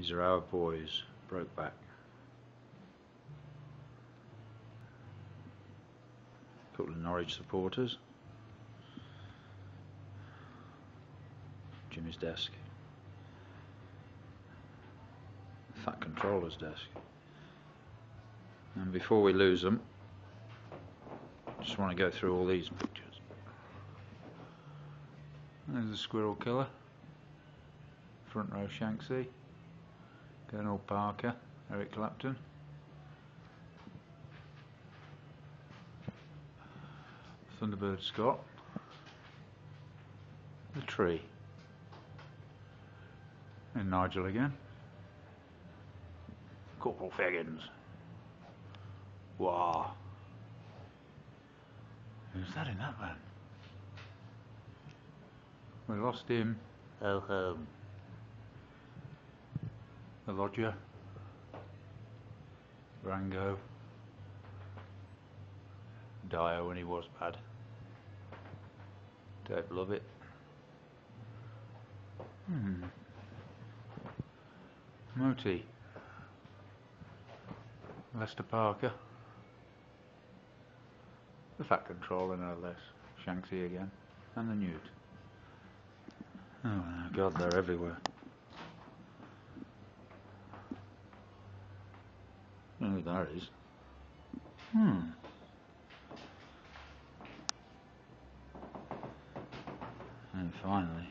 These are our boys, broke back. Couple of Norwich supporters. Jimmy's desk. Fat controller's desk. And before we lose them, just want to go through all these pictures. There's the squirrel killer. Front row Shanksy. Colonel Parker, Eric Clapton. Thunderbird Scott. The tree. And Nigel again. Corporal Feggins. Wow. Who's that in that van? We lost him. Ho home. The Lodger. Rango. Dio when he was bad. Dave Lovett. Hmm. Moti. Lester Parker. The Fat Controller no less. Shanksy again. And the Newt. Oh god, they're everywhere. Oh, that is. Hmm. And finally,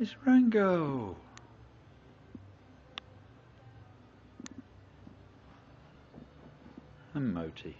it's Rango. And Moti.